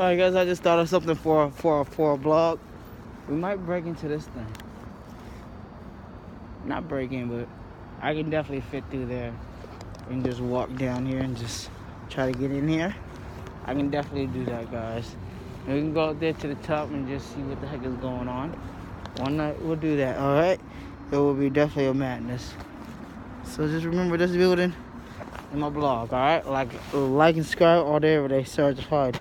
Alright guys, I just thought of something for for for a vlog. We might break into this thing. Not break in, but I can definitely fit through there and just walk down here and just try to get in here. I can definitely do that, guys. And we can go up there to the top and just see what the heck is going on. One night we'll do that, alright? It will be definitely a madness. So just remember this building in my blog, alright? Like like and subscribe all day every day certified.